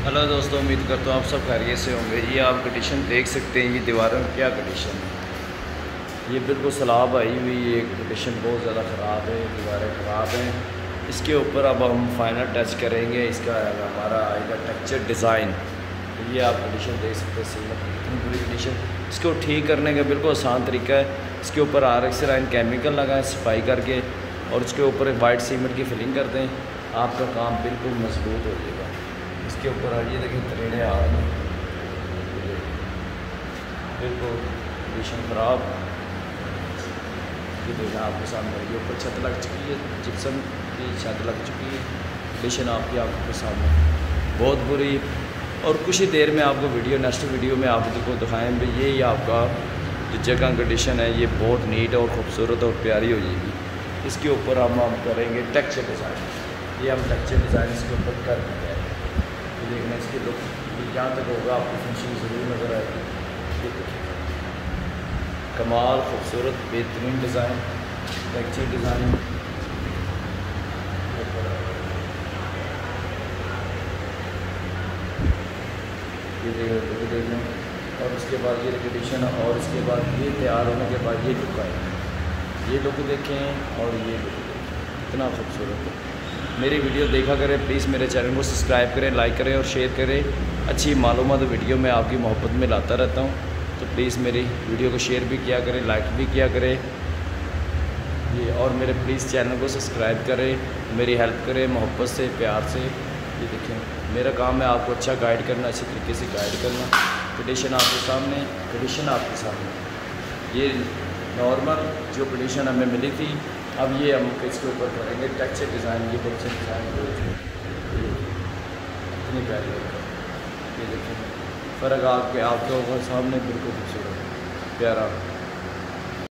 Hello दोस्तों, उम्मीद करता हूँ आप सब खैरियत से होंगे। ये आप कंडीशन देख सकते हैं, ये दीवारों में क्या कंडीशन है? ये बिल्कुल सलाब आई हुई, ये कंडीशन बहुत ज़्यादा ख़राब है, दीवारें ख़राब हैं। इसके ऊपर अब हम फाइनल टच करेंगे, इसका हमारा आएगा टेक्चर डिज़ाइन तो ये आप कंडीशन देख सकते हैं सीमेंट इतनी बुरी कंडीशन इसको ठीक करने का बिल्कुल आसान तरीका है। इसके ऊपर आर एक्स लाइन केमिकल लगाएँ, सफ़ाई करके, और उसके ऊपर वाइट सीमेंट की फिलिंग कर दें। आपका काम बिल्कुल मज़बूत हो जाएगा। इसके ऊपर आ ये देखिए तरेड़े आ रही हैं। बिल्कुल कंडीशन ख़राब। ये देखना आपके सामने ये ऊपर छत लग चुकी है जिप्सम की छत लग चुकी है। कंडीशन आपकी आँखों के सामने। बहुत बुरी। और कुछ ही देर में आपको वीडियो नेक्स्ट वीडियो में आपको दिखाएँ ये ही आपका जो जगह कंडीशन है, ये बहुत नीट और ख़ूबसूरत और प्यारी हो जाएगी। इसके ऊपर हम हम करेंगे टेक्चर डिज़ाइन ये हम टेक्चर डिज़ाइन इसके ऊपर कर देंगे देखना इसकी लुक जहाँ तक होगा, आपको फिनिशिंग ज़रूर नज़र आएगी। कमाल, खूबसूरत, बेहतरीन डिज़ाइन टेक्चर डिज़ाइन और उसके बाद ये रिकडिशन और उसके बाद ये तैयार होने के बाद ये लुक आएगा ये लुक देखें, और ये लुक देखें। इतना खूबसूरत है। मेरी वीडियो देखा करें प्लीज़ मेरे चैनल को सब्सक्राइब करें लाइक करें और शेयर करें। अच्छी मालूम वीडियो में आपकी मोहब्बत में लाता रहता हूँ। तो प्लीज़ मेरी वीडियो को शेयर भी किया करें लाइक भी किया करें। ये और मेरे प्लीज़ चैनल को सब्सक्राइब करें, मेरी हेल्प करें मोहब्बत से, प्यार से। ये देखें मेरा काम है आपको अच्छा गाइड करना, अच्छे तरीके से गाइड करना। कंडीशन आपके सामने कंडीशन आपके सामने। ये नॉर्मल जो कंडीशन हमें मिली थी अब ये हम इसके ऊपर करेंगे। टेक्चर डिज़ाइन ये टेक्चर डिज़ाइन इतनी प्यारी ये देखें फ़र्क आपके आपके ऊपर सामने बिल्कुल खूबसूरत प्यारा।